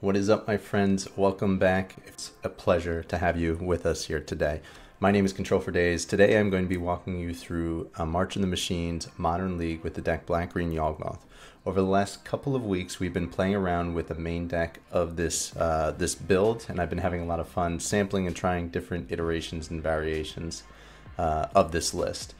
What is up, my friends? Welcome back. It's a pleasure to have you with us here today. My name is Control for Days. Today I'm going to be walking you through a March of the Machines Modern League with the deck Black Green Yawgmoth. Over the last couple of weeks, we've been playing around with the main deck of this uh, this build, and I've been having a lot of fun sampling and trying different iterations and variations uh, of this list.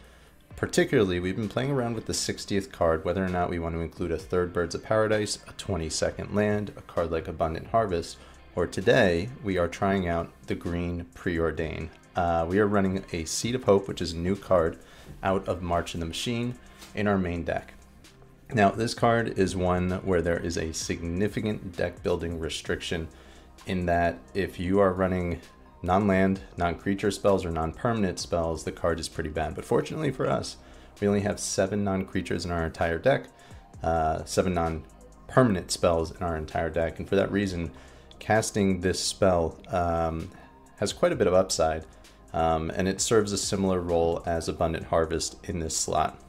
Particularly, we've been playing around with the 60th card, whether or not we want to include a third Birds of Paradise, a 22nd land, a card like Abundant Harvest, or today we are trying out the green Preordain. Uh, we are running a Seed of Hope, which is a new card out of March in the Machine in our main deck. Now, this card is one where there is a significant deck building restriction in that if you are running non-land, non-creature spells, or non-permanent spells, the card is pretty bad. But fortunately for us, we only have seven non-creatures in our entire deck, uh, seven non-permanent spells in our entire deck, and for that reason, casting this spell um, has quite a bit of upside, um, and it serves a similar role as Abundant Harvest in this slot.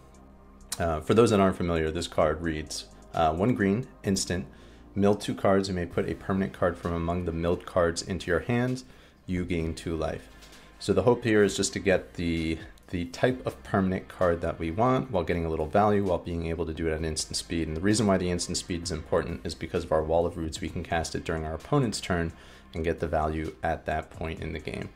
Uh, for those that aren't familiar, this card reads uh, one green, instant, mill two cards. You may put a permanent card from among the milled cards into your hands you gain two life. So the hope here is just to get the the type of permanent card that we want while getting a little value while being able to do it at instant speed. And the reason why the instant speed is important is because of our Wall of Roots. We can cast it during our opponent's turn and get the value at that point in the game.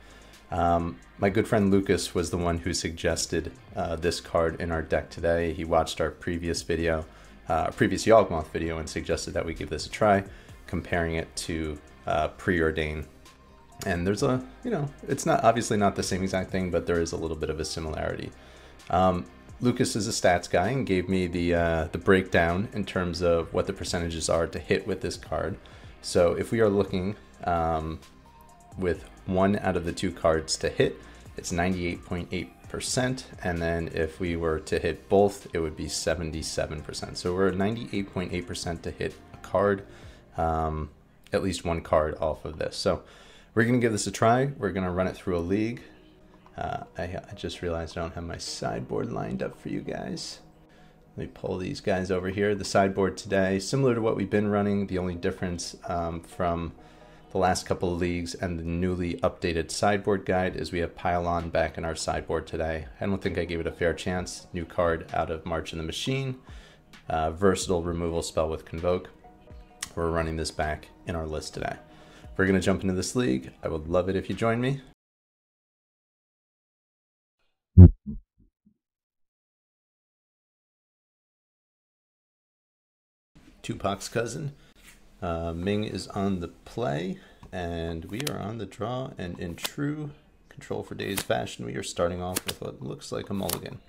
Um, my good friend Lucas was the one who suggested uh, this card in our deck today. He watched our previous video, uh, previous Yawgmoth video, and suggested that we give this a try, comparing it to uh, Preordain and there's a you know it's not obviously not the same exact thing but there is a little bit of a similarity. Um, lucas is a stats guy and gave me the uh, the breakdown in terms of what the percentages are to hit with this card. So if we are looking um, with one out of the two cards to hit it's 98.8% and then if we were to hit both it would be 77% so we're 98.8% to hit a card um, at least one card off of this. So we're going to give this a try. We're going to run it through a league. Uh, I, I, just realized I don't have my sideboard lined up for you guys. Let me pull these guys over here. The sideboard today, similar to what we've been running, the only difference um, from the last couple of leagues and the newly updated sideboard guide is we have Pylon back in our sideboard today. I don't think I gave it a fair chance. New card out of March in the Machine. Uh, versatile removal spell with Convoke. We're running this back in our list today. We're going to jump into this league. I would love it if you join me. Tupac's cousin. Uh, Ming is on the play, and we are on the draw. And in true Control for Days fashion, we are starting off with what looks like a mulligan.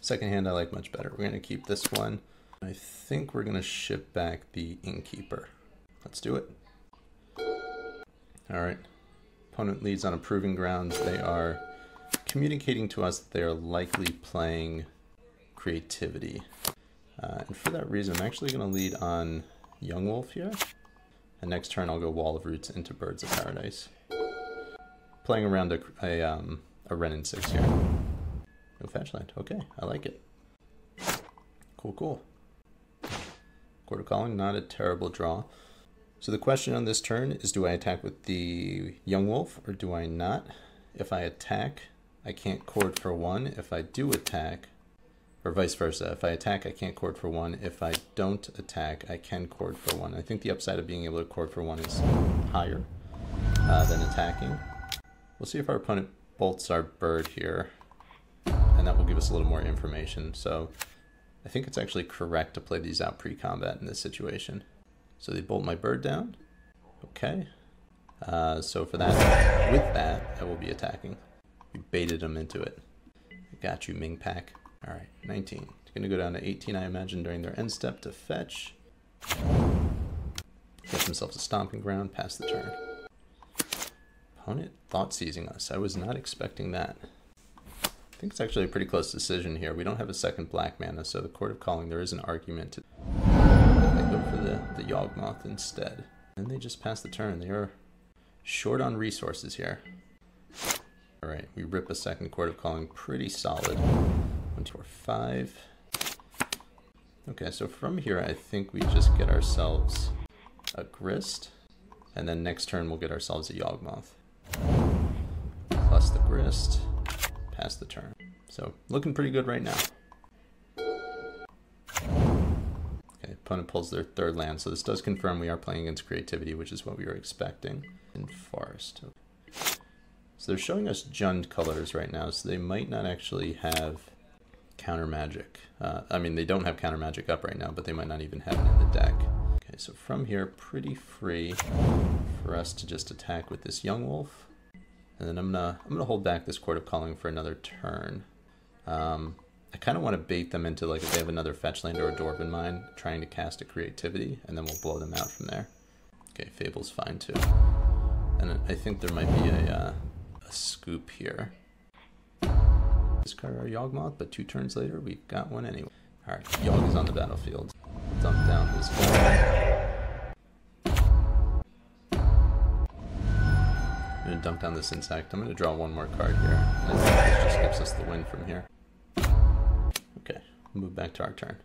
Second hand I like much better. We're going to keep this one. I think we're going to ship back the Innkeeper. Let's do it. All right. Opponent leads on a proving grounds. They are communicating to us that they are likely playing creativity. Uh, and for that reason, I'm actually going to lead on Young Wolf here. And next turn, I'll go Wall of Roots into Birds of Paradise. Playing around a, a, um, a Wrenn and 6 here. No fetch land. Okay, I like it. Cool, cool. Chord of Calling, not a terrible draw. So the question on this turn is do I attack with the Young Wolf or do I not? If I attack, I can't chord for one. If I do attack, or vice versa, if I attack, I can't chord for one. If I don't attack, I can chord for one. I think the upside of being able to chord for one is higher uh, than attacking. We'll see if our opponent bolts our bird here, and that will give us a little more information. So I think it's actually correct to play these out pre-combat in this situation. So they bolt my bird down. Okay. Uh, so for that, with that, I will be attacking. We baited them into it. Got you, Mingpac. All right, 19. It's gonna go down to 18, I imagine, during their end step to fetch. Get themselves a stomping ground, pass the turn. Opponent thought seizing us. I was not expecting that. I think it's actually a pretty close decision here. We don't have a second black mana, so the Chord of Calling, there is an argument to the, Yawgmoth instead. And they just pass the turn. They are short on resources here. Alright, we rip a second Chord of Calling pretty solid. One, two, four, five. Okay, so from here I think we just get ourselves a Grist. And then next turn we'll get ourselves a Yawgmoth. Plus the Grist, pass the turn. So looking pretty good right now. Opponent pulls their third land, so this does confirm we are playing against creativity, which is what we were expecting in Forest. So they're showing us Jund colors right now, so they might not actually have counter magic. Uh, I mean, they don't have counter magic up right now, but they might not even have it in the deck. Okay, so from here, pretty free for us to just attack with this Young Wolf. And then I'm gonna I'm gonna hold back this Chord of Calling for another turn. Um, I kind of want to bait them into like if they have another fetch land or a Dwarven Mine, trying to cast a creativity, and then we'll blow them out from there. Okay, Fable's fine too. And I think there might be a, uh, a scoop here. Discard our Yawgmoth, but two turns later, we've got one anyway. Alright, Yawg is on the battlefield. Dump down this guy. I'm gonna dump down this insect. I'm gonna draw one more card here. And I think this just gives us the win from here. Move back to our turn.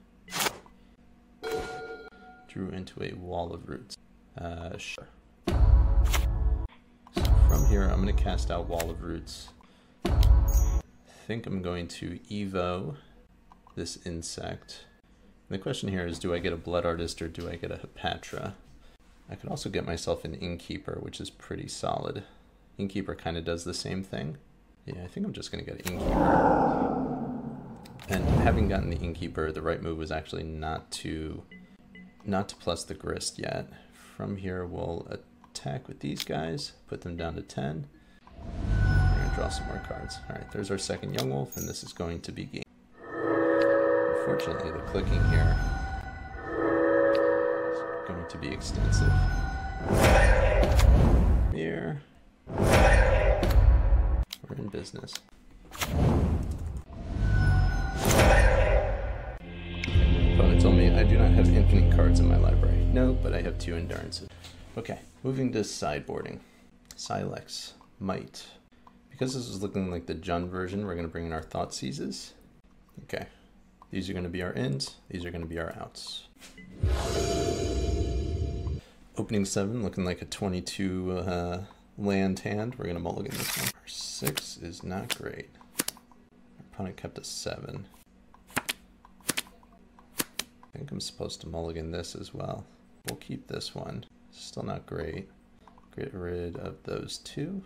Drew into a wall of roots. Uh, sure. So from here, I'm going to cast out Wall of Roots. I think I'm going to Evo this insect. And the question here is, do I get a Blood Artist or do I get a Hapatra? I could also get myself an Innkeeper, which is pretty solid. Innkeeper kind of does the same thing. Yeah, I think I'm just going to get Innkeeper. And having gotten the Innkeeper, the right move was actually not to not to plus the Grist yet. From here, we'll attack with these guys, put them down to 10. We're going to draw some more cards. Alright, there's our second Young Wolf, and this is going to be game. Unfortunately, the clicking here is going to be extensive. Here. We're in business. Have infinite cards in my library. No, but I have two endurances. Okay, moving to sideboarding. Silex, Might. Because this is looking like the Jund version, we're going to bring in our Thoughtseizes. Okay, these are going to be our ins, these are going to be our outs. Opening 7, looking like a 22 uh, land hand. We're going to mulligan this one. Our 6 is not great. Our opponent kept a 7. I think I'm supposed to mulligan this as well. We'll keep this one. Still not great. Get rid of those two.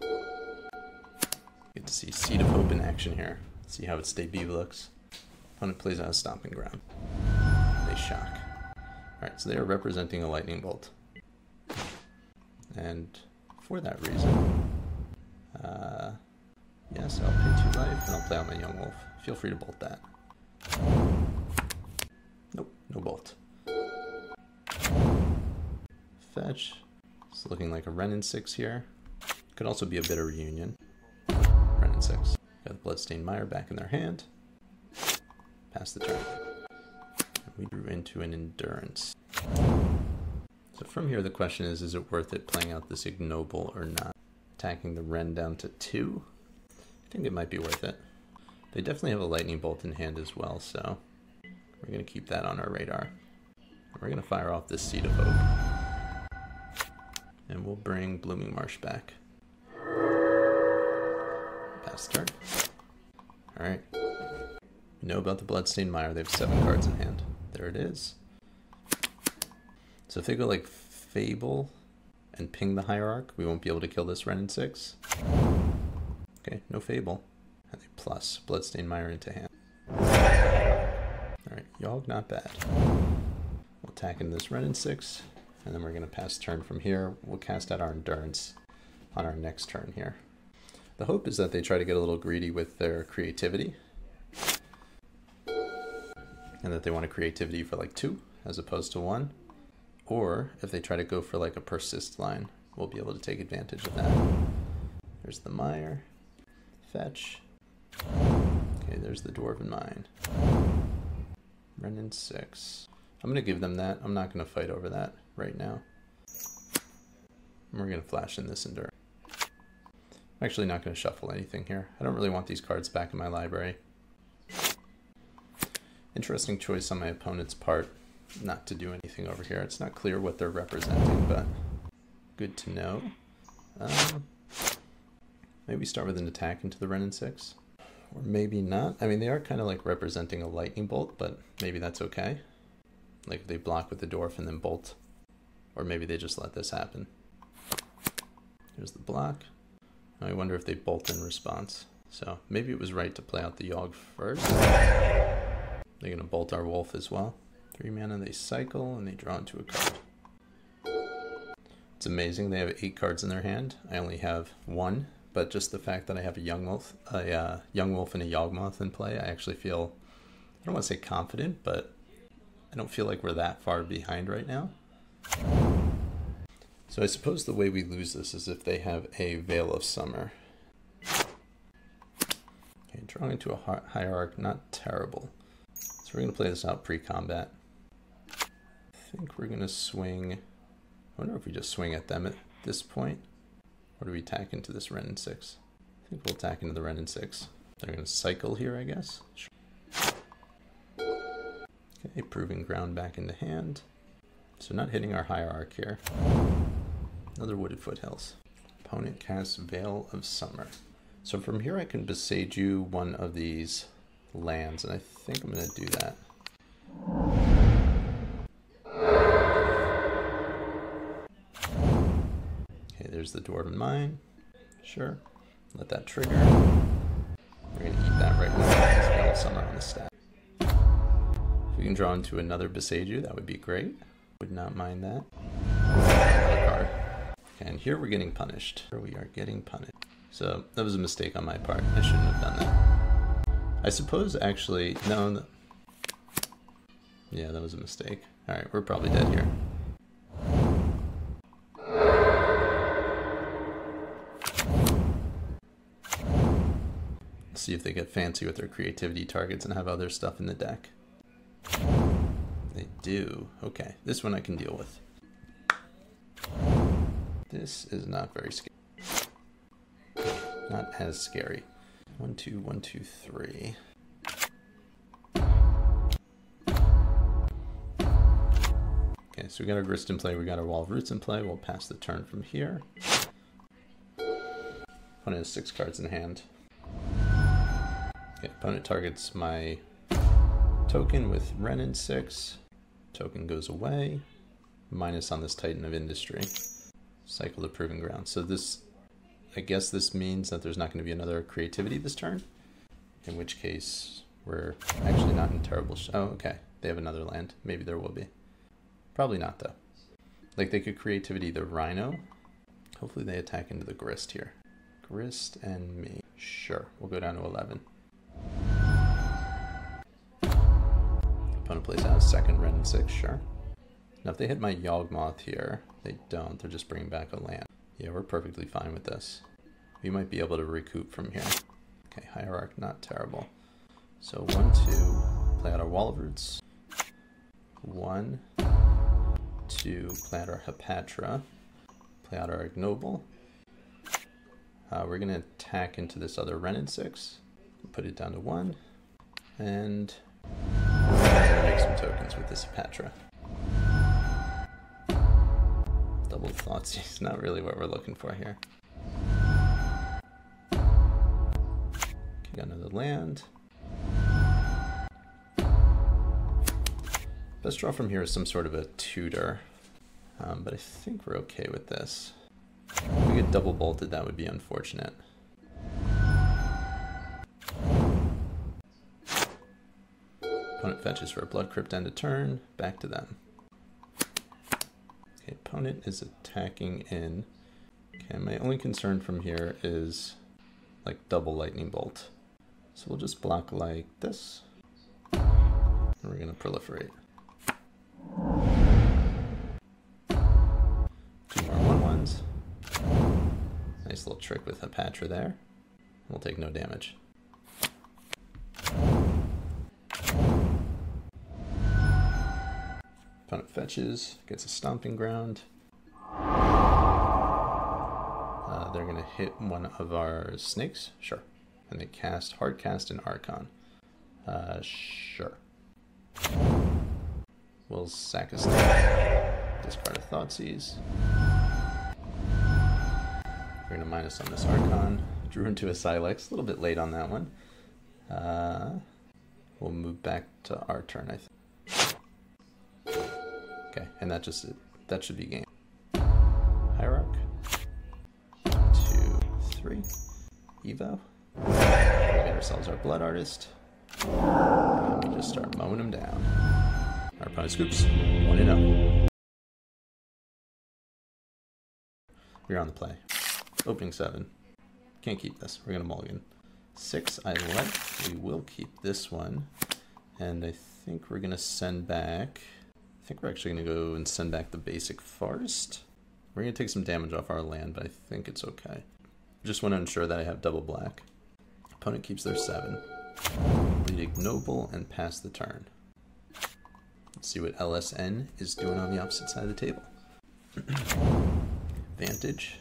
Get to see Seed of Hope in action here. See how its debut looks. Opponent plays on a Stomping Ground. They shock. Alright, so they are representing a Lightning Bolt. And for that reason, uh, yes, I'll pay two life and I'll play out my Young Wolf. Feel free to bolt that. No bolt fetch. It's looking like a Wrenn 6 here. Could also be a Bitter Reunion. Wrenn 6. Got the Bloodstained Mire back in their hand. Pass the turn. And we drew into an Endurance. So from here the question is, is it worth it playing out this Ignoble or not? Attacking the Wrenn down to 2? I think it might be worth it. They definitely have a Lightning Bolt in hand as well, so we're going to keep that on our radar. We're going to fire off this Seed of Hope and we'll bring Blooming Marsh back. Pass turn. Alright. We know about the Bloodstained Mire. They have seven cards in hand. There it is. So if they go like Fable and ping the Hierarch, we won't be able to kill this Wrenn 6. Okay, no Fable. And they plus Bloodstained Mire into hand. Alright, Yawg not bad. We'll attack in this Wrenn 6 and then we're going to pass turn from here. We'll cast out our Endurance on our next turn here. The hope is that they try to get a little greedy with their creativity. And that they want a creativity for like two as opposed to one. Or if they try to go for like a persist line, we'll be able to take advantage of that. There's the Mire. Fetch. Okay, there's the Dwarven Mine. Wrenn 6. I'm going to give them that. I'm not going to fight over that right now. we're going to flash in this Endure. I'm actually not going to shuffle anything here. I don't really want these cards back in my library. Interesting choice on my opponent's part not to do anything over here. It's not clear what they're representing, but Good to know. Um, maybe start with an attack into the Wrenn and 6. Or maybe not. I mean, they are kind of like representing a lightning bolt, but maybe that's okay. Like they block with the dwarf and then bolt. Or maybe they just let this happen. Here's the block. I wonder if they bolt in response. So maybe it was right to play out the Yawg first. They're going to bolt our wolf as well. Three mana, they cycle, and they draw into a card. It's amazing. They have eight cards in their hand. I only have one, but just the fact that I have a young wolf, a uh, young wolf and a Yawgmoth in play, I actually feel I don't want to say confident, but I don't feel like we're that far behind right now. So I suppose the way we lose this is if they have a Veil of Summer. Okay, drawing into a hierarch, not terrible. So we're going to play this out pre-combat. I think we're going to swing... I wonder if we just swing at them at this point. Or do we attack into this Wrenn 6? I think we'll attack into the Wrenn 6. They're going to cycle here, I guess. Okay, proving ground back into hand. So not hitting our hierarch here. Another wooded foothills. Opponent casts Veil of Summer. So from here I can Boseiju one of these lands, and I think I'm going to do that. There's the Dwarven Mine. Sure. Let that trigger. We're going to eat that right now. Veil Summer on the stack. If we can draw into another Boseiju, that would be great. Would not mind that. And here we're getting punished. Here we are getting punished. So that was a mistake on my part. I shouldn't have done that. I suppose actually, no. Yeah, that was a mistake. Alright, we're probably dead here. If they get fancy with their creativity targets and have other stuff in the deck. They do. Okay, this one I can deal with. This is not very scary. Not as scary. One, two, one, two, three. Okay, so we got our grist in play, we got our wall of roots in play. We'll pass the turn from here. Opponent has six cards in hand. Okay, opponent targets my token with Wrenn six. Token goes away. Minus on this Titan of Industry. Cycle the Proven Ground. So this, I guess this means that there's not going to be another creativity this turn. In which case, we're actually not in terrible Oh, okay. They have another land. Maybe there will be. Probably not, though. Like, they could creativity the Rhino. Hopefully they attack into the Grist here. Grist and me. Sure. We'll go down to 11. Opponent plays out a second Wrenn 6, sure. Now if they hit my Yawgmoth here, they don't, they're just bringing back a land. Yeah, we're perfectly fine with this. We might be able to recoup from here. Okay, Hierarch, not terrible. So one, two, play out our Wall of Roots. One, two, play out our Hapatra. Play out our Ignoble. Uh, we're gonna attack into this other Wrenn 6. Put it down to one. And make some tokens with this Patra. Double thoughts is not really what we're looking for here. Got another land. Best draw from here is some sort of a tutor, um, but I think we're okay with this. If we get double bolted, that would be unfortunate. Opponent fetches for a Blood Crypt end a turn, back to them. Okay, opponent is attacking in. Okay, my only concern from here is like double lightning bolt. So we'll just block like this. And we're gonna proliferate. Two more one ones. Nice little trick with Hapatra there. We'll take no damage. Opponent fetches, gets a stomping ground. Uh, they're going to hit one of our snakes, sure. And they cast hard cast and Archon. Uh, sure. We'll sack a snake. Discard a Thoughtseize. We're going to minus on this Archon. Drew into a Silex, A little bit late on that one. Uh, we'll move back to our turn, I think. And that just that should be game. Hierarch. Two, three. Evo. We get ourselves our Blood Artist. And we just start mowing them down. Our opponent scoops. 1 0. We're on the play. Opening 7. Can't keep this. We're going to mulligan. 6 I like. We will keep this one. And I think we're going to send back... I think we're actually going to go and send back the basic forest. We're going to take some damage off our land, but I think it's okay. Just want to ensure that I have double black. Opponent keeps their 7. Lead ignoble and pass the turn. Let's see what LSN is doing on the opposite side of the table. Vantage.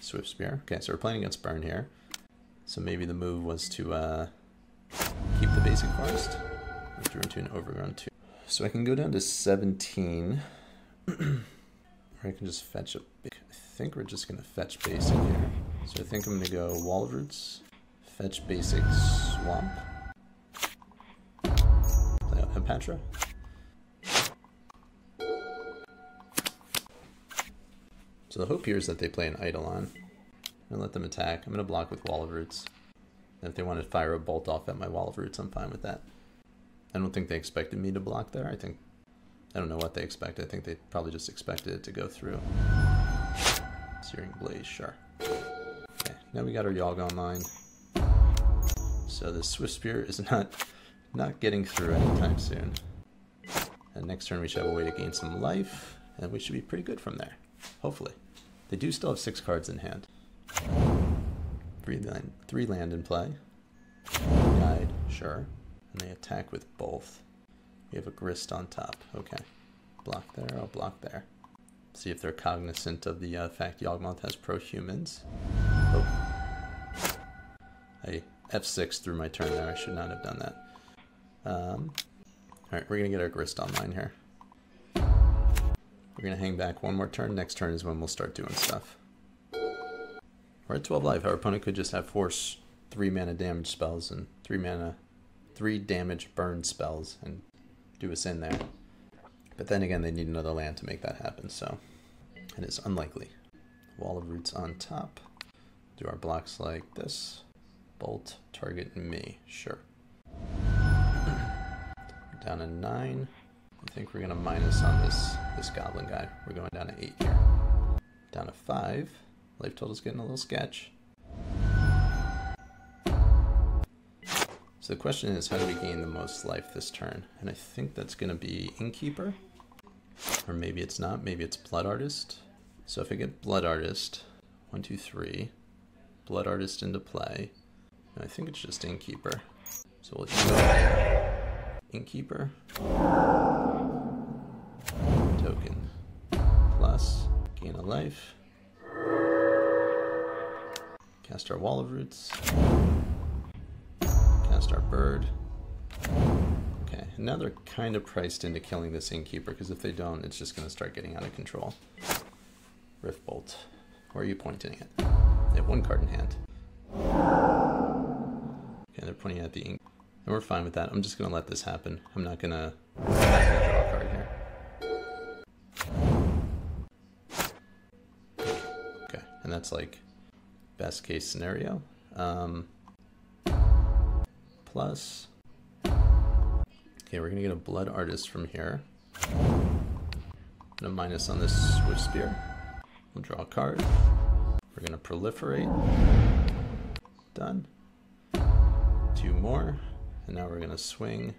Swift Spear. Okay, so we're playing against Burn here. So maybe the move was to uh, keep the basic forest. Drew into an Overgrown Tomb. So I can go down to 17. or I can just fetch a big... I think we're just going to fetch basic here. So I think I'm going to go Wall of Roots, fetch basic Swamp, play out Hapatra. So the hope here is that they play an Eidolon. To let them attack. I'm going to block with Wall of Roots. And if they want to fire a bolt off at my Wall of Roots, I'm fine with that. I don't think they expected me to block there. I think, I don't know what they expect. I think they probably just expected it to go through. Searing Blaze, sure. Okay, now we got our Yawg online. So the Swift Spear is not, not getting through anytime soon. And next turn we should have a way to gain some life, and we should be pretty good from there. Hopefully. They do still have six cards in hand. Three land, three land in play. Guide, sure. And they attack with both. We have a grist on top. Okay. Block there, I'll block there. See if they're cognizant of the uh, fact Yawgmoth has pro-humans. Oh. I F6 through my turn there. I should not have done that. Um, Alright, we're going to get our grist online here. We're going to hang back one more turn. Next turn is when we'll start doing stuff. We're at 12 life. Our opponent could just have force 3 mana damage spells and 3 mana, 3 damage burn spells and do us in there. But then again, they need another land to make that happen, so it is unlikely. Wall of Roots on top. Do our blocks like this. Bolt, target me, sure. Down to 9. I think we're to minus on this, this goblin guy. We're going down to 8 here. Down to 5. Life total's getting a little sketch. So the question is, how do we gain the most life this turn? And I think that's going to be Innkeeper. Or maybe it's not. Maybe it's Blood Artist. So if I get Blood Artist, one, two, three, Blood Artist into play, I think it's just Innkeeper. So we'll just go Innkeeper. Token. Plus, gain a life. Cast our Wall of Roots. Cast our Bird. Okay, now they're kind of priced into killing this Innkeeper, because if they don't, it's just going to start getting out of control. Rift Bolt. Where are you pointing at? They have one card in hand. Okay, they're pointing at the ink. And we're fine with that. I'm just going to let this happen. I'm not going to draw a card here. Okay, and that's like best case scenario. Um, plus, okay, we're to get a Blood Artist from here. And a minus on this Swift Spear. We'll draw a card. We're to proliferate. Done. Two more. And now we're to swing.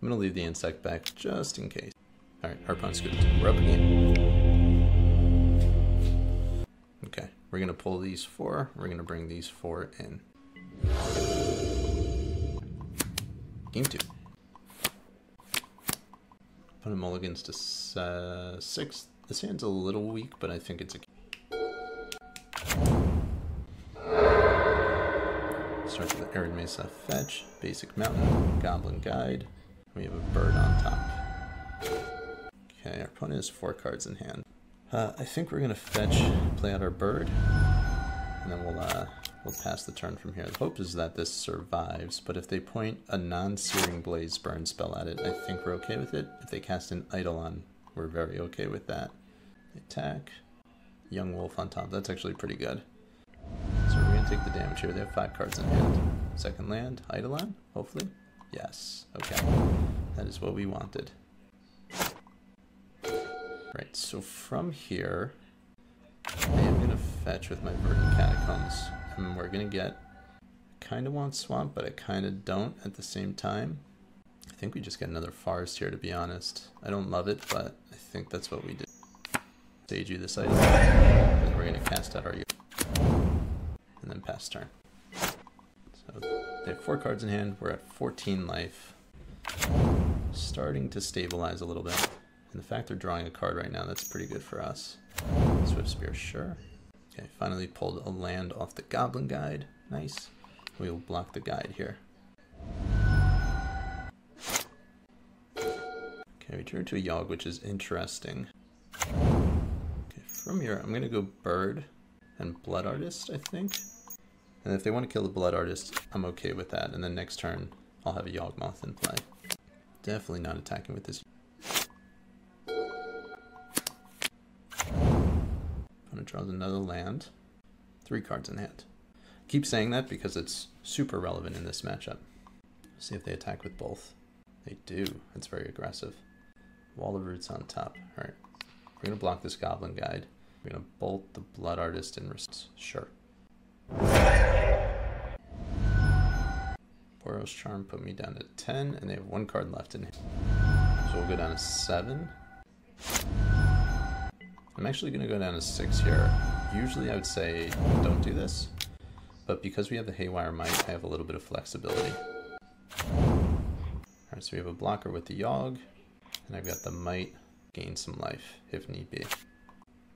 I'm to leave the insect back just in case. Alright, Harpoon scooped. We're up again. Okay, we're to pull these four. We're to bring these four in. Game two. Opponent mulligans to uh, six. This hand's a little weak, but I think it's a Starts with Arid Mesa Fetch, Basic Mountain, Goblin Guide. We have a bird on top. Okay, our opponent has four cards in hand. Uh, I think we're going to fetch, play out our bird, and then we'll uh, we'll pass the turn from here. The hope is that this survives, but if they point a non-searing blaze burn spell at it, I think we're okay with it. If they cast an Eidolon, we're very okay with that. Attack, Young Wolf on top. That's actually pretty good. So we're gonna take the damage here. They have five cards in hand. Second land, Eidolon, hopefully. Yes. Okay. That is what we wanted. Right. So from here, I am gonna fetch with my Verdant Catacombs, and we're gonna get. Kind of want Swamp, but I kind of don't at the same time. I think we just get another Forest here, to be honest. I don't love it, but I think that's what we did. Stage you this item, and we're gonna cast out our and then pass turn. So they have four cards in hand. We're at 14 life. Starting to stabilize a little bit. And the fact they're drawing a card right now, that's pretty good for us. Swift Spear, sure. Okay, finally pulled a land off the Goblin Guide. Nice. We'll block the guide here. Okay, we to a Yawg, which is interesting. Okay, from here, I'm to go Bird and Blood Artist, I think. And if they want to kill the Blood Artist, I'm okay with that. And then next turn, I'll have a Yawgmoth in play. Definitely not attacking with this. Draws another land. Three cards in hand. Keep saying that because it's super relevant in this matchup. See if they attack with both. They do. It's very aggressive. Wall of Roots on top. Alright. We're going to block this Goblin Guide. We're going to bolt the Blood Artist in and Sure. Boros Charm put me down to 10, and they have one card left in hand. So we'll go down to 7. I'm actually going to go down to 6 here. Usually I would say don't do this, but because we have the Haywire Might, I have a little bit of flexibility. Alright, so we have a blocker with the Yawg, and I've got the Might, gain some life if need be.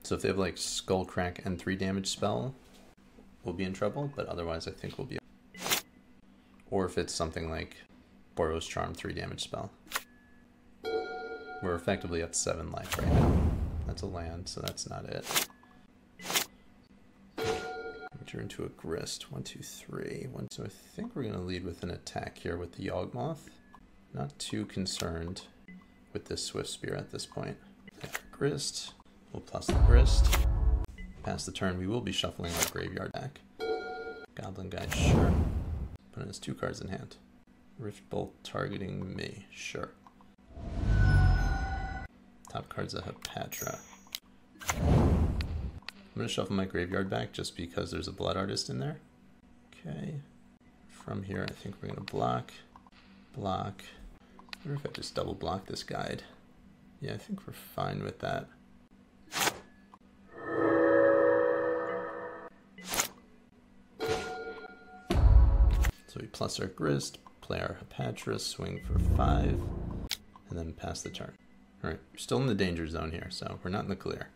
So if they have like Skull Crack and 3 damage spell, we'll be in trouble, but otherwise I think we'll be or if it's something like Boros Charm 3 damage spell. We're effectively at 7 life right now. That's a land, so that's not it. Turn into a grist. One, two, three. One, so I think we're gonna lead with an attack here with the Yawgmoth. Not too concerned with this Swift Spear at this point. Grist. We'll plus the grist. Pass the turn, we will be shuffling our graveyard back. Goblin Guide, sure. Opponent has two cards in hand. Rift Bolt targeting me, sure. Top card's a Hapatra. I'm gonna shuffle my graveyard back just because there's a Blood Artist in there. Okay. From here, I think we're gonna block, block. I wonder if I just double block this guide. Yeah, I think we're fine with that. So we plus our grist, play our Hapatra, swing for five, and then pass the turn. Right, we're still in the danger zone here, so we're not in the clear.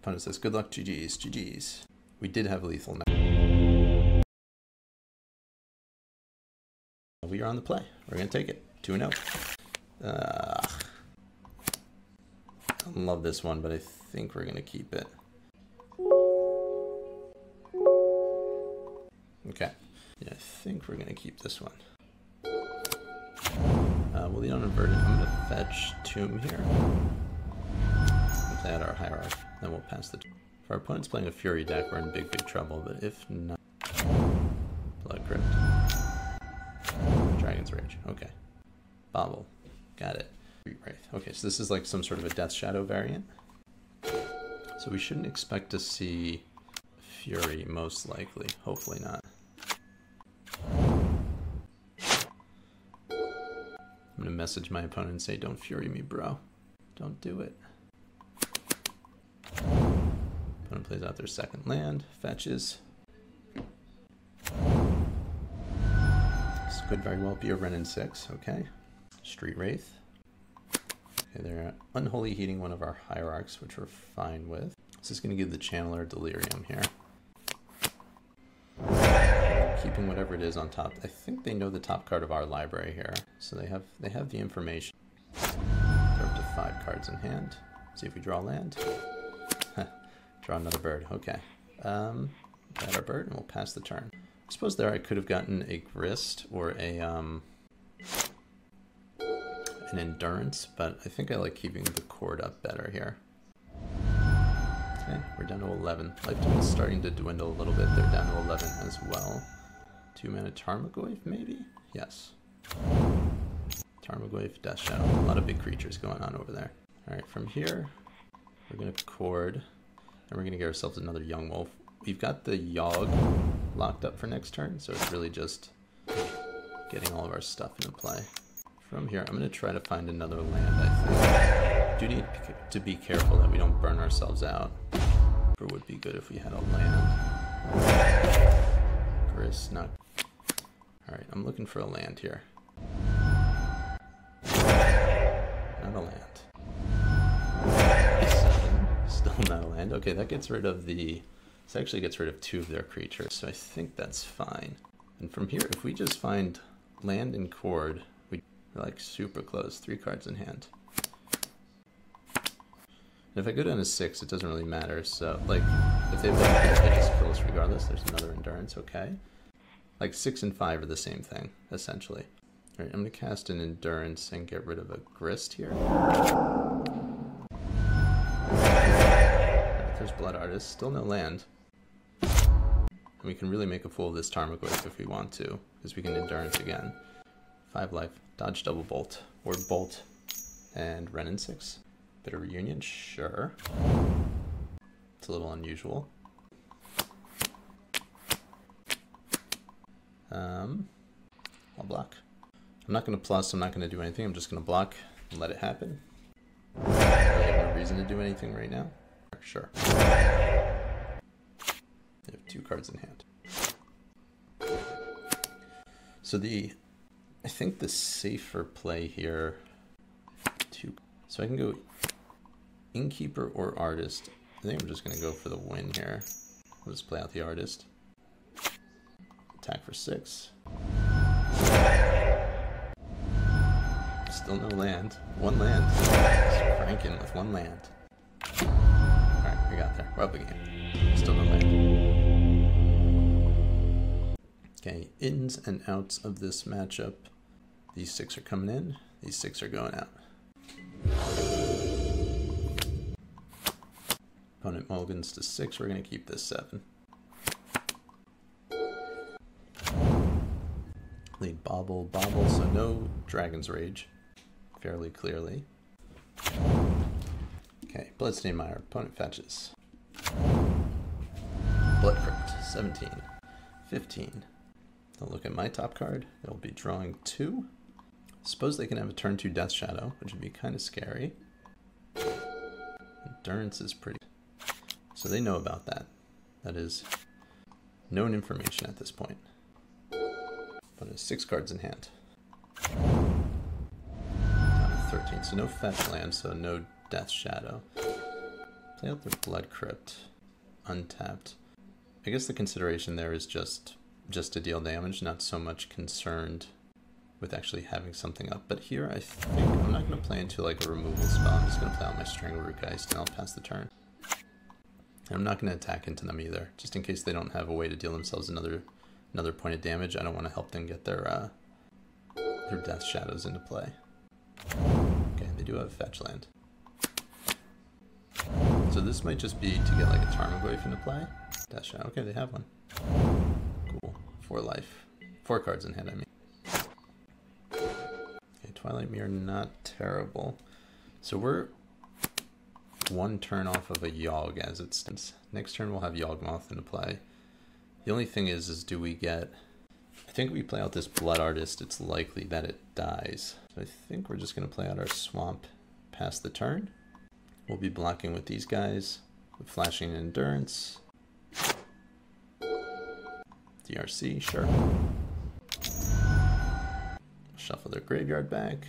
Opponent says, good luck, GG's, GG's. We did have lethal now. We are on the play. We're going to take it. 2-0. Uh, I love this one, but I think we're going to keep it. Okay. Yeah, I think we're going to keep this one. Uh, we'll. I'm going to fetch Tomb here. Add our Hierarch. Then we'll pass the... If our opponent's playing a Fury deck, we're in big, big trouble. But if not... Blood Crypt. Dragon's Rage. Okay. Bobble. Got it. Wraith. Okay, so this is like some sort of a Death Shadow variant. So we shouldn't expect to see Fury, most likely. Hopefully not. Gonna message my opponent and say, don't fury me, bro. Don't do it. Opponent plays out their second land, fetches. This could very well be a Wrenn 6, okay. Street Wraith. Okay, they're unholy heating one of our hierarchs, which we're fine with. This is gonna give the channeler delirium here keeping whatever it is on top. I think they know the top card of our library here, so they have they have the information. Throw up to five cards in hand. See if we draw land. Draw another bird. Okay. Um, got our bird, and we'll pass the turn. I suppose there I could have gotten a grist or a um, an endurance, but I think I like keeping the chord up better here. Okay, we're down to 11. Lifetime is starting to dwindle a little bit. They're down to 11 as well. Two mana Tarmogoyf, maybe? Yes. Tarmogoyf, Death Shadow. A lot of big creatures going on over there. Alright, from here, we're going to chord, and we're going to get ourselves another Young Wolf. We've got the Yawg locked up for next turn, so it's really just getting all of our stuff into play. From here, I'm going to try to find another land, I think. Do need to be careful that we don't burn ourselves out. It would be good if we had a land. Chris, not... Alright, I'm looking for a land here. Not a land. Still not a land. Okay, that gets rid of the... This actually gets rid of two of their creatures, so I think that's fine. And from here, if we just find land and chord, we're like super close, three cards in hand. And if I go down to six, it doesn't really matter. So, like, if they've done it, just kill us regardless. There's another endurance, okay. Like, six and five are the same thing, essentially. Alright, I'm going to cast an endurance and get rid of a grist here. Right, there's Blood Artist. Still no land. And we can really make a fool of this Tarmogoyf if we want to, because we can endurance again. Five life, dodge double bolt, or bolt, and Wrenn and six. Bitter Reunion, sure. It's a little unusual. Um, I'll block. I'm not going to plus, I'm not going to do anything, I'm just going to block and let it happen. No reason to do anything right now. Sure. I have two cards in hand. So the, I think the safer play here, two, so I can go Innkeeper or Artist. I think I'm just going to go for the win here. Let's play out the Artist. Attack for six. Still no land. One land. Cranking with one land. Alright, we got there. We're up again. Still no land. Okay, ins and outs of this matchup. These six are coming in. These six are going out. Opponent mulligans to six. We're going to keep this seven. Bobble, bobble. So no Dragon's Rage. Fairly clearly. Okay, Bloodstained Mire. Opponent fetches. Blood Crypt. 17. 15. I'll look at my top card. It'll be drawing two. Suppose they can have a turn two Death Shadow, which would be kind of scary. Endurance is pretty so they know about that. That is known information at this point. But it's six cards in hand. Down 13. So no fetch land, so no Death Shadow. Play out the Blood Crypt. Untapped. I guess the consideration there is just just to deal damage, not so much concerned with actually having something up. But here I think I'm not going to play into like a removal spell. I'm just going to play out my Strangleroot Geist and I'll pass the turn. I'm not going to attack into them either, just in case they don't have a way to deal themselves another another point of damage. I don't want to help them get their uh, their death shadows into play. Okay, they do have fetch land. So this might just be to get like a Tarmogoyf into play. Death shadow. Okay, they have one. Cool. Four life. Four cards in hand, I mean. Okay, Twilight Mire, not terrible. So we're one turn off of a Yawg as it stands. Next turn we'll have Yawgmoth into play. The only thing is, is do we get... I think we play out this Blood Artist, it's likely that it dies. So I think we're just going to play out our Swamp past the turn. We'll be blocking with these guys, with Flashing Endurance. DRC, sure. Shuffle their graveyard back.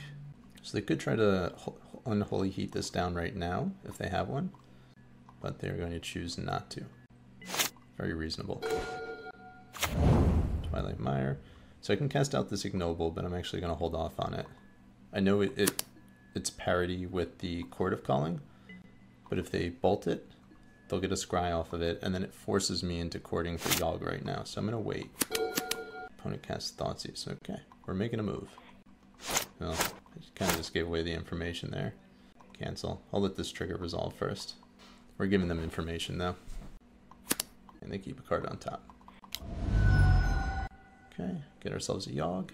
So they could try to unholy heat this down right now if they have one, but they're going to choose not to. Very reasonable. Twilight Mire. So I can cast out this Ignoble, but I'm actually going to hold off on it. I know it, it it's parity with the Chord of Calling, but if they bolt it, they'll get a scry off of it, and then it forces me into courting for Yawg right now. So I'm gonna wait. Opponent casts Thoughtseize. Okay, we're making a move. Well, I kind of just gave away the information there. Cancel. I'll let this trigger resolve first. We're giving them information though. And they keep a card on top. Okay, get ourselves a Yawg.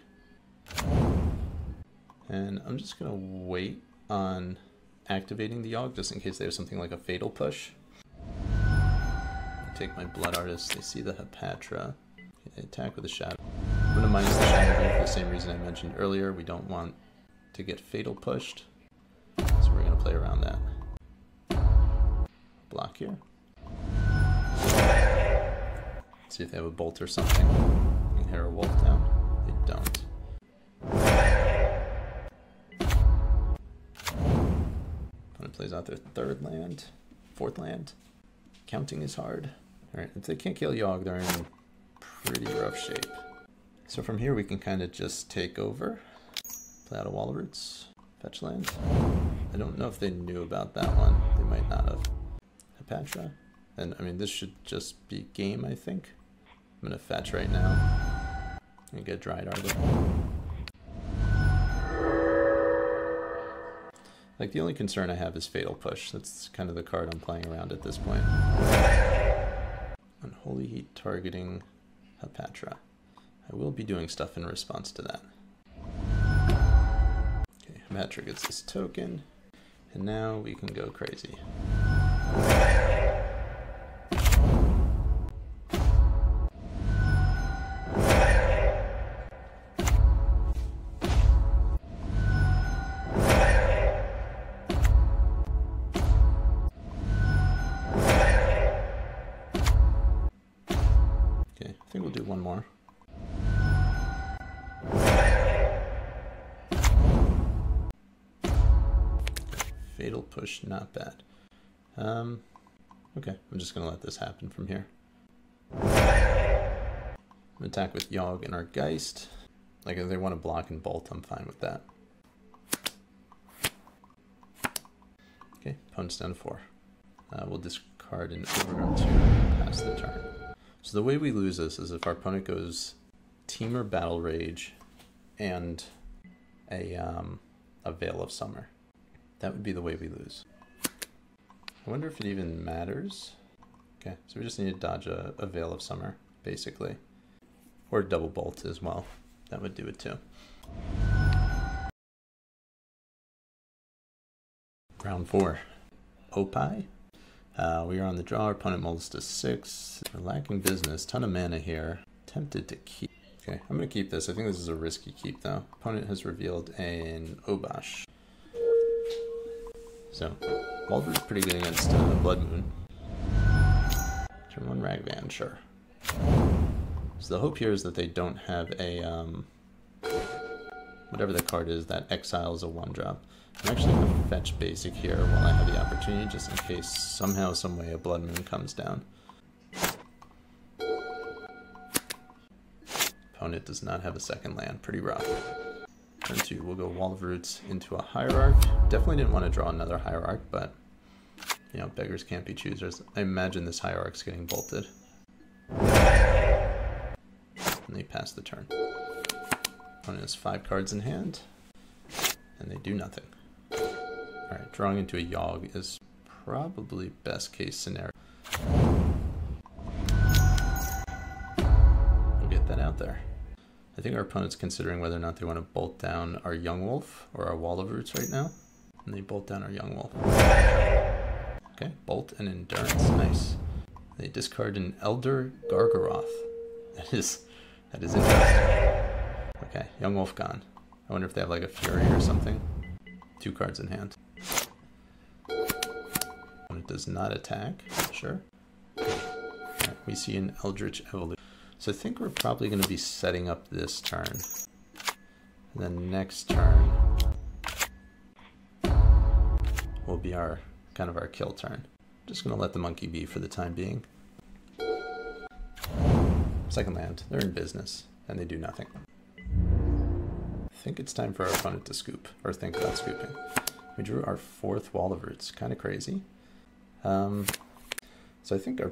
And I'm just gonna wait on activating the Yawg just in case they have something like a Fatal Push. take my Blood Artist, they see the Hapatra. They attack with a Shadow. I'm gonna minus the Shadow for the same reason I mentioned earlier. We don't want to get Fatal Pushed. So we're gonna play around that. Block here. See if they have a bolt or something. Can wolf down. They don't. Opponent plays out their third land, fourth land. Counting is hard. Alright, if they can't kill Yawg, they're in pretty rough shape. So from here we can kind of just take over. Play out a Wall of Roots. Fetch land. I don't know if they knew about that one. They might not have. Hapatra. And I mean, this should just be game, I think. I'm gonna fetch right now. Get Dryad Arbor. Like, the only concern I have is Fatal Push. That's kind of the card I'm playing around at this point. Unholy Heat targeting Hapatra. I will be doing stuff in response to that. Okay, Hapatra gets this token. And now we can go crazy. Push, not bad. Um, okay, I'm just going to let this happen from here. Attack with Yawg and our Geist. Like, if they want to block and bolt, I'm fine with that. Okay, opponent's down to four. Uh, we'll discard an Overgrown Tomb pass the turn. So the way we lose this is if our opponent goes Temur Battle Rage and a, um, a Veil of Summer. That would be the way we lose. I wonder if it even matters. Okay, so we just need to dodge a, a Veil of Summer, basically. Or double bolt as well. That would do it too. Round four. Oppai. Uh, we are on the draw. Our opponent molds to six. We're lacking business. Ton of mana here. Tempted to keep. Okay, I'm going to keep this. I think this is a risky keep though. Opponent has revealed an Obosh. So, Walter's pretty good against uh, Blood Moon. Turn one Ragavan, sure. So the hope here is that they don't have a, um, whatever the card is, that exiles a one drop. I'm actually going to fetch basic here while I have the opportunity, just in case somehow, someway a Blood Moon comes down. Opponent does not have a second land, pretty rough. Turn two, we'll go Wall of Roots into a Hierarch. Definitely didn't want to draw another Hierarch, but, you know, beggars can't be choosers. I imagine this Hierarch's getting bolted. And they pass the turn. Opponent has five cards in hand, and they do nothing. Alright, drawing into a Yawg is probably best case scenario. I think our opponent's considering whether or not they want to bolt down our Young Wolf or our Wall of Roots right now. And they bolt down our Young Wolf. Okay, Bolt and Endurance, nice. They discard an Elder Gargaroth. That is, that is interesting. Okay, Young Wolf gone. I wonder if they have like a Fury or something. Two cards in hand. It does not attack, sure. We see an Eldritch Evolution. So I think we're probably going to be setting up this turn. And then next turn will be our kind of our kill turn. Just going to let the monkey be for the time being. Second land, they're in business, and they do nothing. I think it's time for our opponent to scoop, or think about scooping. We drew our fourth Wall of Roots, kind of crazy. Um, So I think our,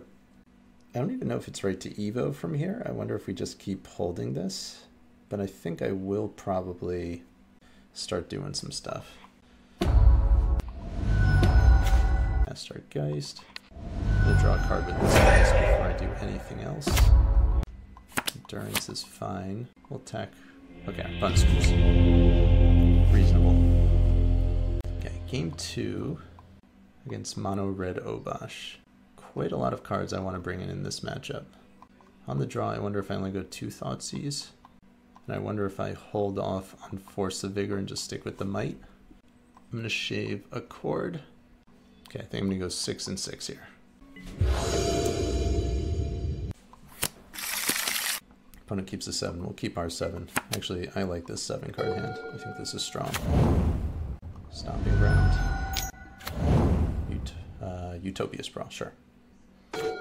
I don't even know if it's right to Evo from here. I wonder if we just keep holding this, but I think I will probably start doing some stuff. Start Geist. Gonna draw a card with this Geist before I do anything else. Endurance is fine. We'll attack. Okay, Bun Schools. Reasonable. Okay, game two against Mono Red Obosh. Quite a lot of cards I want to bring in in this matchup. On the draw, I wonder if I only go two Thoughtseize. And I wonder if I hold off on Force of Vigor and just stick with the Might. I'm going to shave a Chord. Okay, I think I'm going to go six and six here. Opponent keeps a seven. We'll keep our seven. Actually, I like this seven card hand. I think this is strong. Stomping ground. Ut uh, Utopia Sprawl, sure.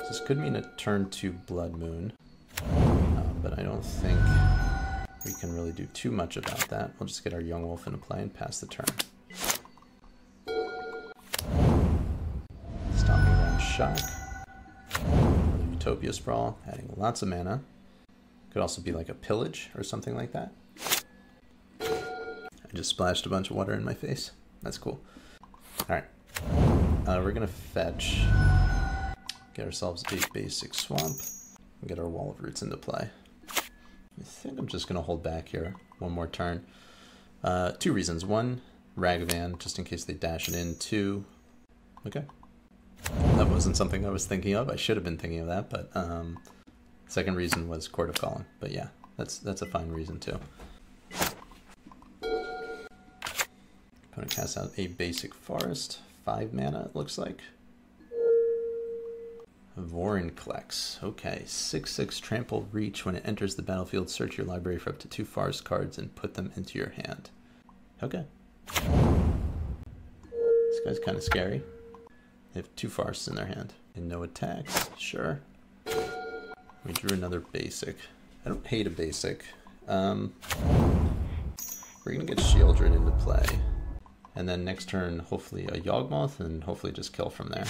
This could mean a turn to Blood Moon, um, but I don't think we can really do too much about that. We'll just get our Young Wolf into play and pass the turn. Shock. Another Utopia Sprawl, adding lots of mana. Could also be like a Pillage or something like that. I just splashed a bunch of water in my face. That's cool. Alright. Uh, we're to fetch. Get ourselves a basic Swamp. And get our Wall of Roots into play. I think I'm just going to hold back here one more turn. Uh, two reasons. One, Ragavan, just in case they dash it in. Two, okay, that wasn't something I was thinking of. I should have been thinking of that, but um, second reason was Chord of Calling. But yeah, that's that's a fine reason too. Opponent casts out a basic forest, five mana. It looks like. Vorinclex. Okay, six six trample reach. When it enters the battlefield, search your library for up to two forest cards and put them into your hand. Okay. This guy's kind of scary. They have two forests in their hand. And no attacks. Sure. We drew another basic. I don't hate a basic. Um, we're going to get Sheoldred into play. And then next turn, hopefully a Yawgmoth, and hopefully just kill from there.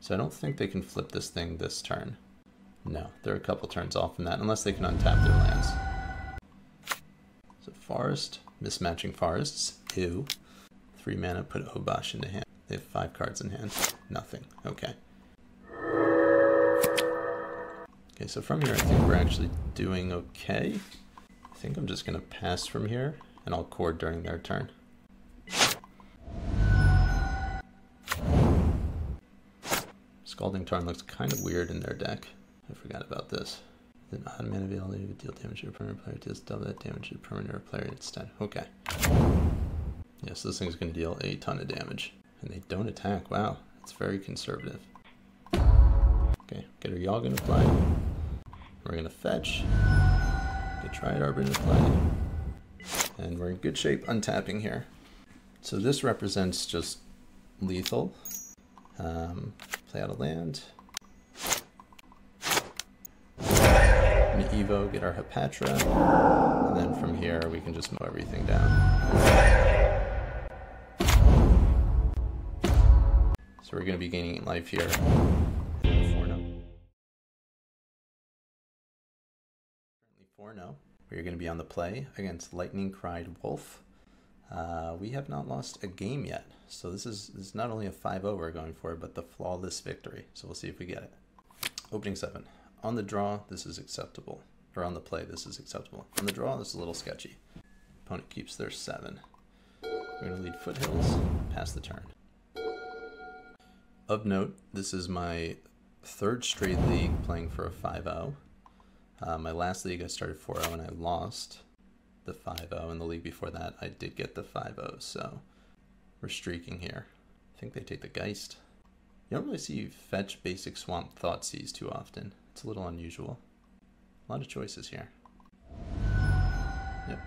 So I don't think they can flip this thing this turn. No, they're a couple turns off from that, unless they can untap their lands. So Forest, mismatching Forests, ew. Three mana, put Obosh into hand. They have five cards in hand. Nothing. Okay. Okay, so from here I think we're actually doing okay. I think I'm just going to pass from here, and I'll chord during their turn. Scalding Tarn looks kind of weird in their deck. I forgot about this. An odd mana ability to deal damage to a permanent player deals double that damage to a permanent player instead. Okay. Yes, this thing's going to deal a ton of damage. And they don't attack. Wow, it's very conservative. Okay, get our Yawg into play. We're gonna fetch. Get Dryad into play. And we're in good shape untapping here. So this represents just lethal. Um, play out a land. Evo, get our Hapatra, and then from here we can just mow everything down. So we're going to be gaining life here. Four four no. We're going to be on the play against Lightning Cried Wolf. Uh, we have not lost a game yet. So this is, this is not only a 5-0 we're going for, but the flawless victory. So we'll see if we get it. Opening 7. On the draw, this is acceptable. Or on the play, this is acceptable. On the draw, this is a little sketchy. Opponent keeps their 7. We're going to lead Foothills, pass the turn. Of note, this is my third straight league playing for a 5-0. Uh, my last league I started 4-0 and I lost the 5-0. In the league before that, I did get the 5-0, so we're streaking here. I think they take the Geist. You don't really see fetch basic swamp thought Thoughtseize too often. It's a little unusual. A lot of choices here. Yep.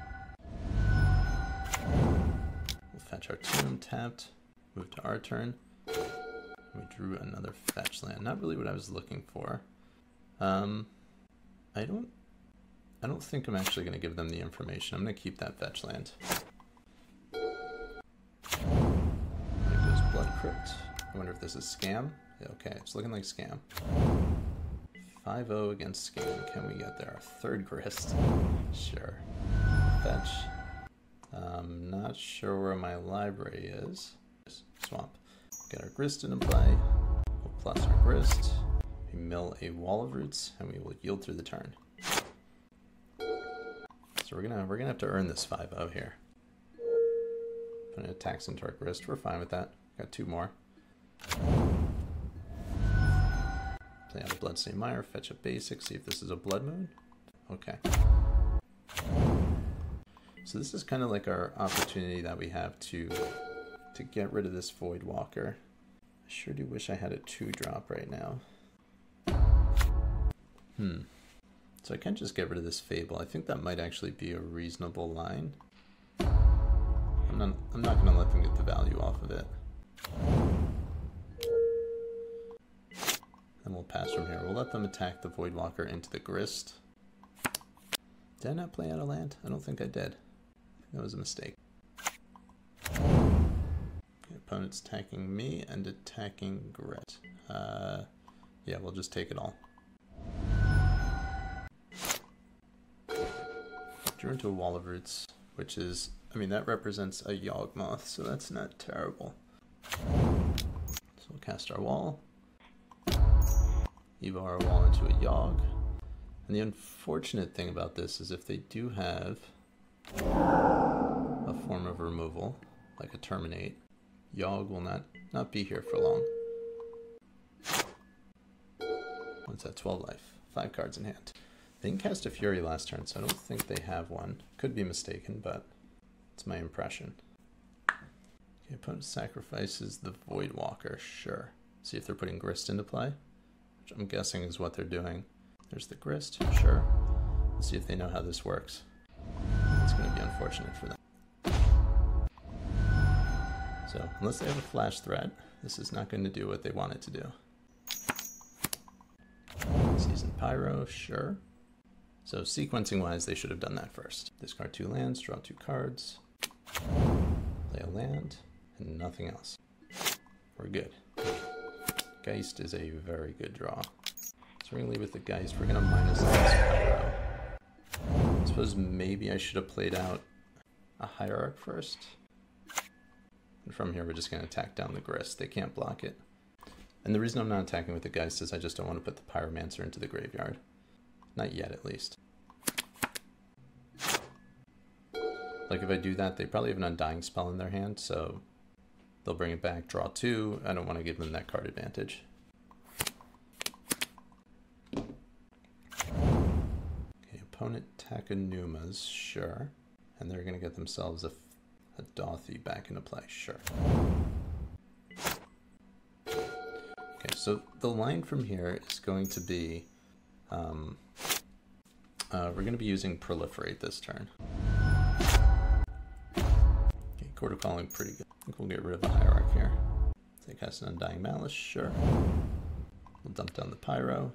We'll fetch our tomb tapped, move to our turn. We drew another fetch land. Not really what I was looking for. Um, I don't, I don't think I'm actually going to give them the information. I'm going to keep that fetch land. I wonder if this is scam. Okay, it's looking like scam. 5-0 against scam. Can we get there? Third grist. Sure. Fetch. I'm not sure where my library is. Swamp. Get our grist into play. We'll plus our grist. We mill a wall of roots, and we will yield through the turn. So we're gonna we're gonna have to earn this 5-0 here. Put an attacks into our grist. We're fine with that. Got two more. Play out a Bloodstained Mire, fetch a basic, see if this is a Blood Moon. Okay. So this is kind of like our opportunity that we have to to get rid of this Void Walker. I sure do wish I had a 2-drop right now. Hmm. So I can't just get rid of this Fable. I think that might actually be a reasonable line. I'm not, I'm not going to let them get the value off of it. And we'll pass from here. We'll let them attack the Voidwalker into the Grist. Did I not play out a land? I don't think I did. that was a mistake. Opponent's attacking me and attacking Grist. Uh, yeah, we'll just take it all. Drew into a Wall of Roots, which is, I mean, that represents a Yawgmoth, so that's not terrible. So we'll cast our wall. Evo our wall into a Yawg. And the unfortunate thing about this is if they do have a form of removal, like a Terminate, Yawg will not, not be here for long. What's that? 12 life. 5 cards in hand. They didn't cast a Fury last turn, so I don't think they have one. Could be mistaken, but it's my impression. Opponent sacrifices the Void Walker, sure. See if they're putting Grist into play, which I'm guessing is what they're doing. There's the Grist, sure. Let's see if they know how this works. It's going to be unfortunate for them. So, unless they have a flash threat, this is not going to do what they want it to do. Seasoned Pyro, sure. So sequencing wise, they should have done that first. Discard two lands, draw two cards, play a land, and nothing else. We're good. Geist is a very good draw. So we're gonna leave with the Geist. We're gonna minus this. I suppose maybe I should have played out a Hierarch first. And from here, we're just gonna attack down the Grist. They can't block it. And the reason I'm not attacking with the Geist is I just don't want to put the Pyromancer into the graveyard. Not yet, at least. Like, if I do that, they probably have an Undying spell in their hand, so they'll bring it back, draw two. I don't want to give them that card advantage. Okay, opponent Takenumas, sure. And they're going to get themselves a, a Dauthi back into play, sure. Okay, so the line from here is going to be um, uh, we're going to be using Proliferate this turn. Calling pretty good. I think we'll get rid of the Hierarch here. Take us an Undying Malice, sure. We'll dump down the Pyro.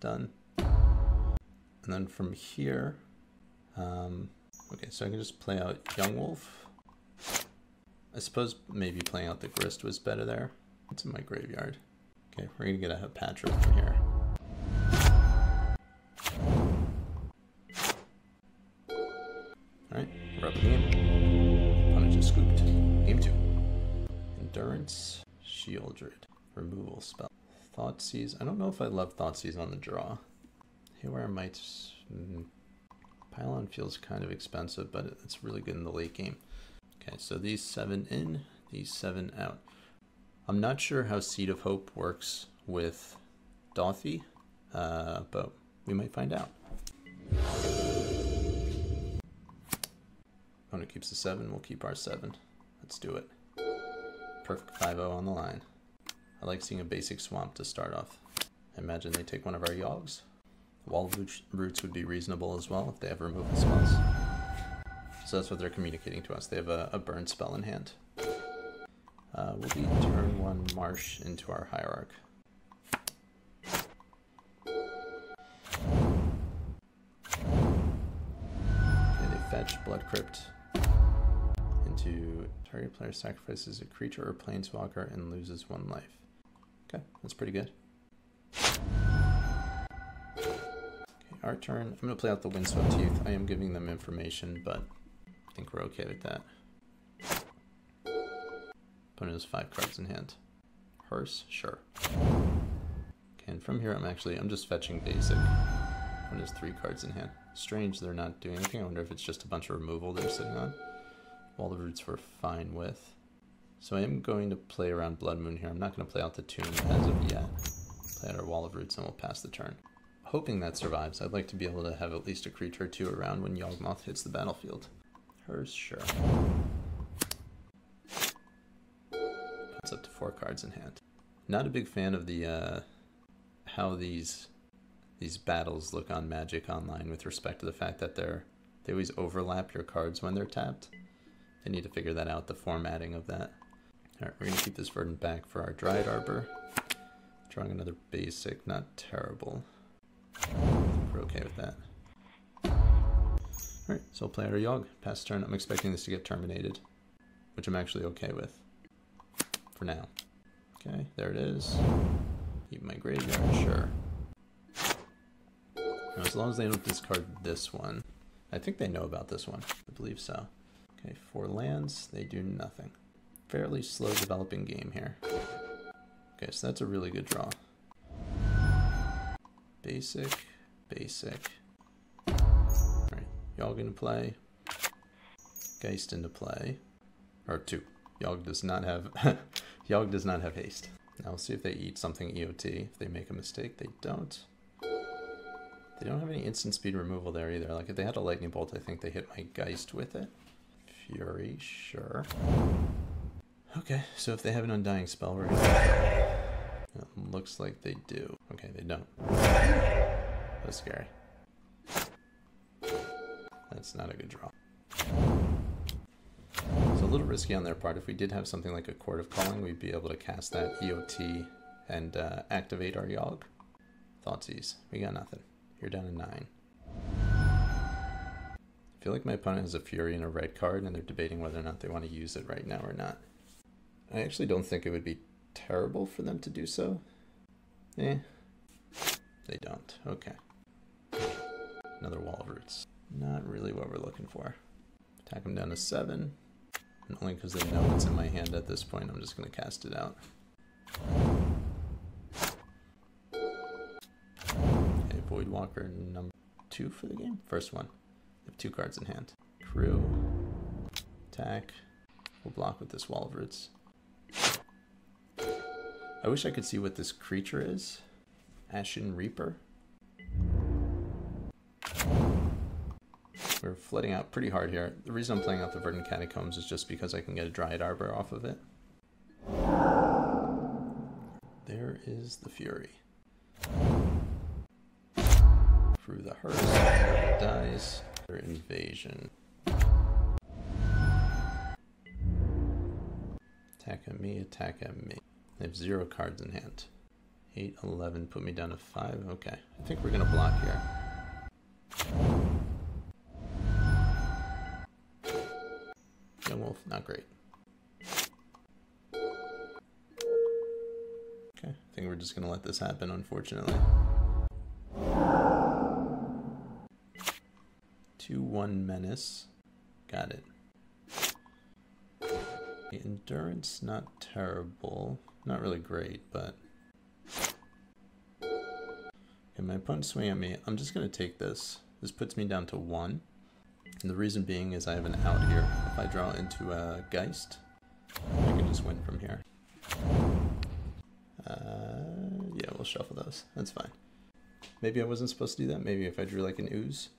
Done. And then from here, um, okay, so I can just play out Young Wolf. I suppose maybe playing out the Grist was better there. It's in my graveyard. Okay, we're gonna get a Hapatra from here. Thoughtseize. I don't know if I love Thoughtseize on the draw. Haywire Mite. Mm, Pylon feels kind of expensive, but it's really good in the late game. Okay, so these seven in, these seven out. I'm not sure how Seed of Hope works with Dauthi, uh, but we might find out. Opponent keeps the 7, we'll keep our 7. Let's do it. Perfect 5-0 on the line. I like seeing a basic swamp to start off. I imagine they take one of our Yawgs. Wall roots would be reasonable as well if they have removal spells. So that's what they're communicating to us. They have a, a burn spell in hand. Uh, we'll be turn one marsh into our hierarch. Okay, they fetch Blood Crypt into target player sacrifices a creature or planeswalker and loses one life. Okay, that's pretty good. Okay, our turn. I'm going to play out the Windswept Heath. I am giving them information, but I think we're okay with that. Opponent has five cards in hand. Hearse? Sure. Okay, and from here I'm actually, I'm just fetching basic. Opponent has three cards in hand. Strange they're not doing anything. I wonder if it's just a bunch of removal they're sitting on. Wall of Roots we're fine with. So I am going to play around Blood Moon here. I'm not going to play out the Tomb as of yet. Play out our Wall of Roots and we'll pass the turn. Hoping that survives. I'd like to be able to have at least a creature or two around when Yawgmoth hits the battlefield. Hers, sure. Puts up to four cards in hand. Not a big fan of the uh, how these these battles look on Magic Online with respect to the fact that they're they always overlap your cards when they're tapped. They need to figure that out, the formatting of that. Alright, we're gonna keep this verdant back for our Dryad Arbor. Drawing another basic, not terrible. we're okay with that. Alright, so I'll play our Yawg. Pass turn. I'm expecting this to get terminated, which I'm actually okay with. For now. Okay, there it is. Keep my graveyard, sure. Now, as long as they don't discard this one. I think they know about this one. I believe so. Okay, four lands. They do nothing. Fairly slow developing game here. Okay, so that's a really good draw. Basic, basic. Alright, y'all gonna play. Geist into play. Or two. Yawg does not have Yawg does not have haste. Now we'll see if they eat something EOT. If they make a mistake, they don't. They don't have any instant speed removal there either. Like if they had a lightning bolt, I think they hit my Geist with it. Fury, sure. Okay, so if they have an undying spell. It looks like they do. Okay, they don't. That's scary. That's not a good draw. It's a little risky on their part. If we did have something like a Chord of Calling, we'd be able to cast that EOT and uh, activate our Yawg. Thoughtseize. We got nothing. You're down to nine. I feel like my opponent has a Fury and a red card, and they're debating whether or not they want to use it right now or not. I actually don't think it would be terrible for them to do so. Eh. They don't. Okay. Another Wall of Roots. Not really what we're looking for. Attack them down to seven. And only because they know what's in my hand at this point, I'm just going to cast it out. Okay, Voidwalker number two for the game. First one. Have two cards in hand. Crew. Attack. We'll block with this Wall of Roots. I wish I could see what this creature is. Ashen Reaper. We're flooding out pretty hard here. The reason I'm playing out the Verdant Catacombs is just because I can get a Dryad Arbor off of it. There is the Fury. Through the hearse, dies. Their invasion. Attack at me, attack at me. They have zero cards in hand. 8, 11, put me down to 5. Okay, I think we're going to block here. Young Wolf, not great. Okay, I think we're just going to let this happen, unfortunately. 2-1 Menace. Got it. The endurance, not terrible. Not really great, but... Okay, my opponent swing at me. I'm just going to take this. This puts me down to 1. And the reason being is I have an out here. If I draw into a Geist, I can just win from here. Uh, yeah, we'll shuffle those. That's fine. Maybe I wasn't supposed to do that. Maybe if I drew like an ooze.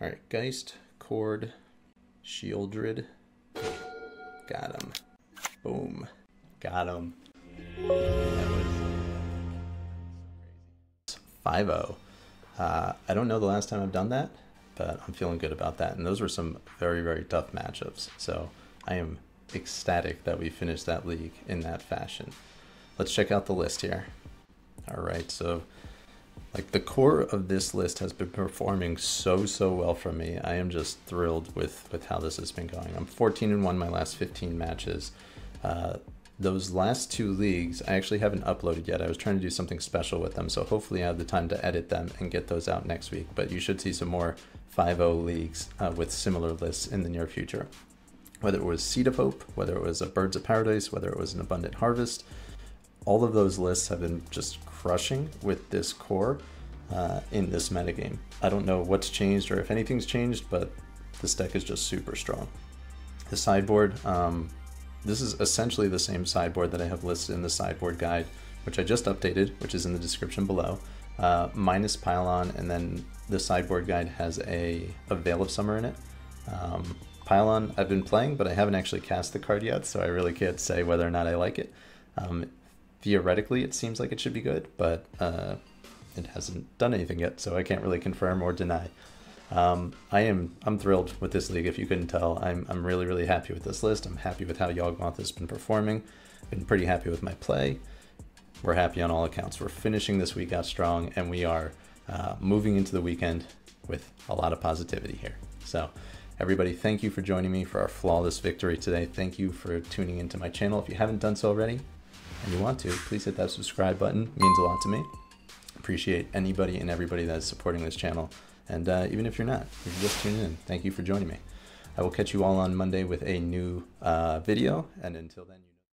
Alright, Geist, Chord, Sheoldred. Got him. Boom. Got him. 5-0. Uh, I don't know the last time I've done that, but I'm feeling good about that. And those were some very, very tough matchups. So I am ecstatic that we finished that league in that fashion. Let's check out the list here. All right, so Like the core of this list has been performing so so well for me. I am just thrilled with with how this has been going. I'm 14 and one my last 15 matches. Uh, those last two leagues I actually haven't uploaded yet. I was trying to do something special with them, so hopefully I have the time to edit them and get those out next week. But you should see some more 5-0 leagues uh, with similar lists in the near future. Whether it was Seed of Hope, whether it was a Birds of Paradise, whether it was an Abundant Harvest, all of those lists have been just crushing with this core uh, in this metagame. I don't know what's changed or if anything's changed, but this deck is just super strong. The sideboard, um, this is essentially the same sideboard that I have listed in the sideboard guide, which I just updated, which is in the description below, uh, minus Pylon, and then the sideboard guide has a, a Veil of Summer in it. Um, Pylon I've been playing, but I haven't actually cast the card yet, so I really can't say whether or not I like it. Um, theoretically, it seems like it should be good, but uh, it hasn't done anything yet, so I can't really confirm or deny. Um, I am I'm thrilled with this league. If you couldn't tell, I'm I'm really really happy with this list. I'm happy with how Yawgmoth has been performing. Been pretty happy with my play. We're happy on all accounts. We're finishing this week out strong, and we are uh, moving into the weekend with a lot of positivity here. So, everybody, thank you for joining me for our flawless victory today. Thank you for tuning into my channel. If you haven't done so already, and you want to, please hit that subscribe button. It means a lot to me. Appreciate anybody and everybody that is supporting this channel. And uh, even if you're not, if you're just tuning in, thank you for joining me. I will catch you all on Monday with a new uh, video. And until then,